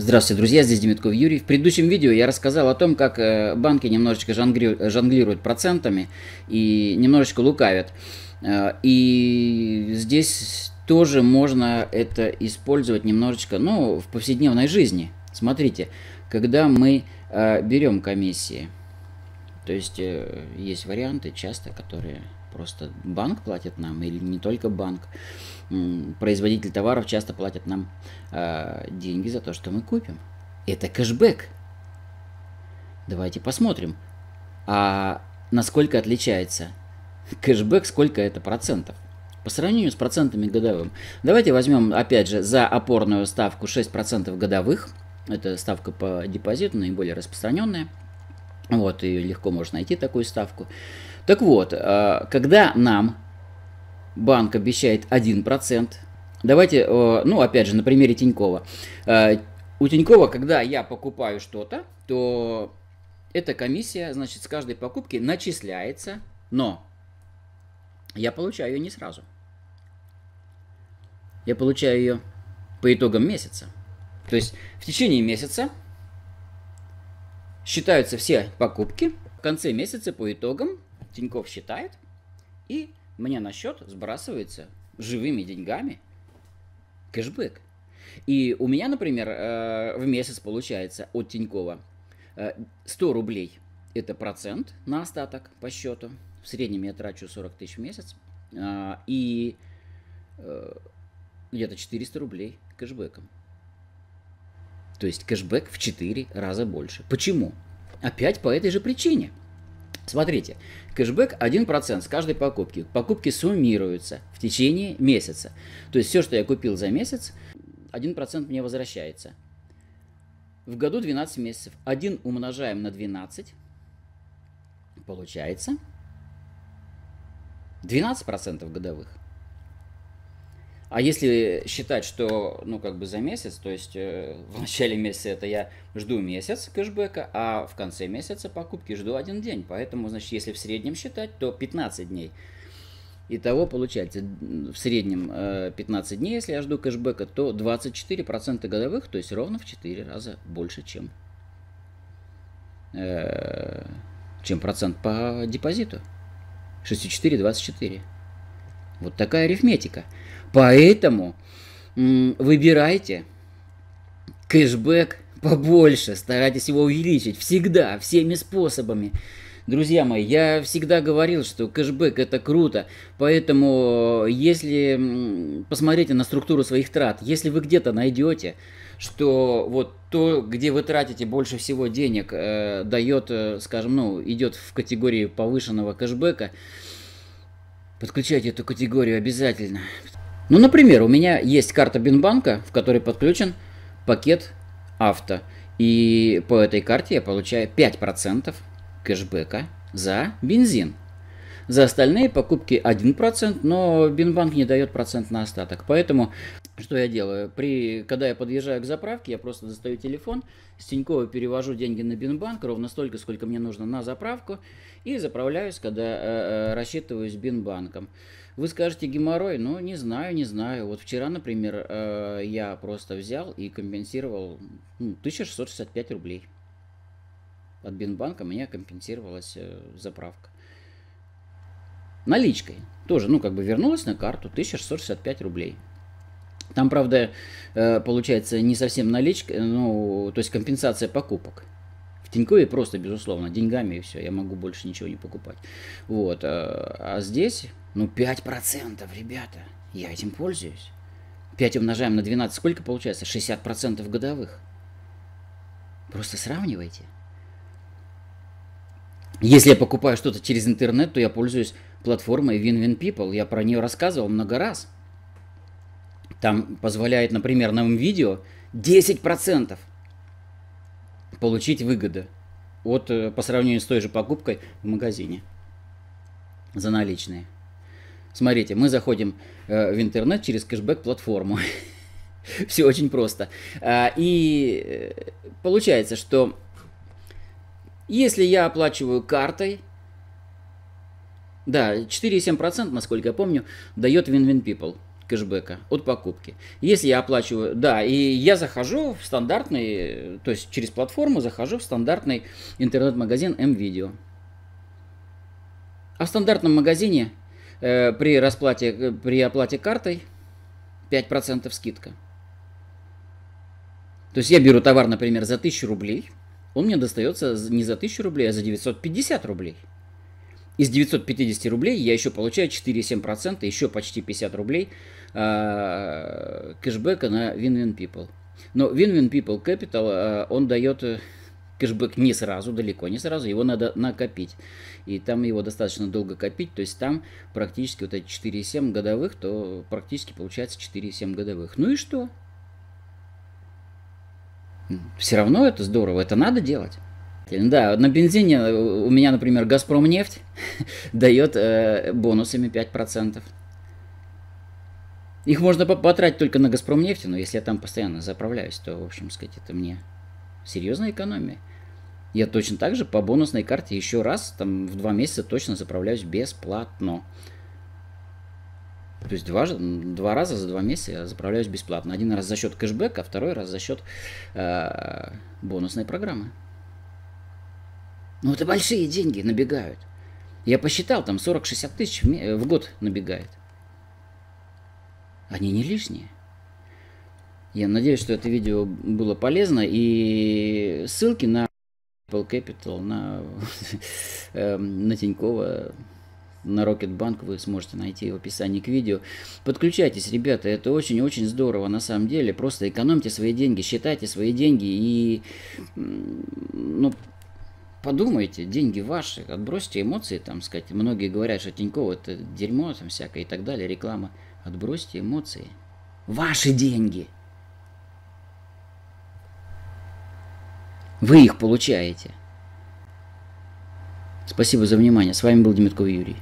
Здравствуйте, друзья, здесь Демитков Юрий. В предыдущем видео я рассказал о том, как э, банки немножечко жонглируют процентами и немножечко лукавят. Э, и здесь тоже можно это использовать немножечко, ну, в повседневной жизни. Смотрите, когда мы э, берем комиссии, то есть есть варианты часто, которые просто банк платит нам, или не только банк. Производитель товаров часто платит нам э, деньги за то, что мы купим. Это кэшбэк. Давайте посмотрим, а насколько отличается кэшбэк, сколько это процентов. По сравнению с процентами годовым. Давайте возьмем, опять же, за опорную ставку 6% годовых. Это ставка по депозиту, наиболее распространенная. Вот, и легко можно найти такую ставку. Так вот, э, когда нам банк обещает 1%, давайте, э, ну, опять же, на примере Тинькова. Э, у Тинькова, когда я покупаю что-то, то эта комиссия, значит, с каждой покупки начисляется, но я получаю ее не сразу. Я получаю ее по итогам месяца. То есть в течение месяца считаются все покупки. В конце месяца по итогам Тиньков считает, и мне на счет сбрасывается живыми деньгами кэшбэк. И у меня, например, э, в месяц получается от Тинькова 100 э, рублей. Это процент на остаток по счету. В среднем я трачу 40 тысяч в месяц. Э, и где-то 400 рублей кэшбэком. То есть кэшбэк в 4 раза больше. Почему? Опять по этой же причине. Смотрите, кэшбэк 1% с каждой покупки. Покупки суммируются в течение месяца. То есть все, что я купил за месяц, 1% мне возвращается. В году 12 месяцев. 1 умножаем на 12. Получается 12% годовых. А если считать, что, ну, как бы за месяц, то есть э, в начале месяца это я жду месяц кэшбэка, а в конце месяца покупки жду один день. Поэтому, значит, если в среднем считать, то 15 дней. Итого получается в среднем э, 15 дней, если я жду кэшбэка, то 24% годовых, то есть ровно в 4 раза больше, чем, э, чем процент по депозиту. 64, 24. Вот такая арифметика. Поэтому выбирайте кэшбэк побольше, старайтесь его увеличить всегда, всеми способами. Друзья мои, я всегда говорил, что кэшбэк это круто, поэтому если посмотрите на структуру своих трат, если вы где-то найдете, что вот то, где вы тратите больше всего денег, э, дает, э, скажем, ну, идет в категории повышенного кэшбэка, подключайте эту категорию обязательно. Ну, например, у меня есть карта Бинбанка, в которой подключен пакет авто. И по этой карте я получаю 5% кэшбэка за бензин. За остальные покупки 1%, но Бинбанк не дает процент на остаток. Поэтому что я делаю? При, когда я подъезжаю к заправке, я просто достаю телефон, с Тинькова перевожу деньги на Бинбанк, ровно столько, сколько мне нужно на заправку, и заправляюсь, когда э, э, рассчитываюсь Бинбанком. Вы скажете геморрой? Ну, не знаю, не знаю. Вот вчера, например, э, я просто взял и компенсировал ну, 1665 рублей. От Бинбанка мне компенсировалась э, заправка. Наличкой. Тоже, ну, как бы вернулась на карту 1665 рублей. Там, правда, э, получается не совсем наличка, ну, то есть компенсация покупок. В Тинькове просто, безусловно, деньгами и все, я могу больше ничего не покупать. Вот, а, а здесь, ну, 5%, ребята, я этим пользуюсь. 5 умножаем на 12, сколько получается? 60% годовых. Просто сравнивайте. Если я покупаю что-то через интернет, то я пользуюсь платформой Win-Win People. Я про нее рассказывал много раз. Там позволяет, например, на видео 10% получить выгоды от, э, по сравнению с той же покупкой в магазине за наличные. Смотрите, мы заходим э, в интернет через кэшбэк-платформу. Все очень просто. А, и э, получается, что если я оплачиваю картой, да, 4,7%, насколько я помню, дает Win-Win People. Кэшбэка от покупки. Если я оплачиваю, да, и я захожу в стандартный, то есть через платформу захожу в стандартный интернет-магазин M-Video. А в стандартном магазине э, при расплате, э, при оплате картой 5% скидка. То есть я беру товар, например, за 1000 рублей, он мне достается не за 1000 рублей, а за 950 рублей. Из 950 рублей я еще получаю 4,7%, еще почти 50 рублей э, кэшбэка на WinWin People. Но WinWin People Capital, э, он дает кэшбэк не сразу, далеко не сразу, его надо накопить. И там его достаточно долго копить, то есть там практически вот эти 4,7 годовых, то практически получается 4,7 годовых. Ну и что? Все равно это здорово, это надо делать. Да, на бензине э, у меня, например, Газпром нефть дает э, бонусами 5%. Их можно потратить только на Газпром нефти, но если я там постоянно заправляюсь, то, в общем сказать, это мне серьезная экономия. Я точно так же по бонусной карте еще раз, там в два месяца точно заправляюсь бесплатно. То есть два, два раза за два месяца я заправляюсь бесплатно. Один раз за счет кэшбэка, второй раз за счет э, бонусной программы. Ну это большие деньги набегают. Я посчитал, там 40-60 тысяч в, год набегает. Они не лишние. Я надеюсь, что это видео было полезно. И ссылки на Apple Capital, на, эм, на Тинькова, на Рокетбанк вы сможете найти в описании к видео. Подключайтесь, ребята, это очень-очень здорово на самом деле. Просто экономьте свои деньги, считайте свои деньги и ну, подумайте, деньги ваши, отбросьте эмоции, там сказать, многие говорят, что Тинькофф это дерьмо там всякое и так далее, реклама. Отбросьте эмоции. Ваши деньги. Вы их получаете. Спасибо за внимание. С вами был Демитков Юрий.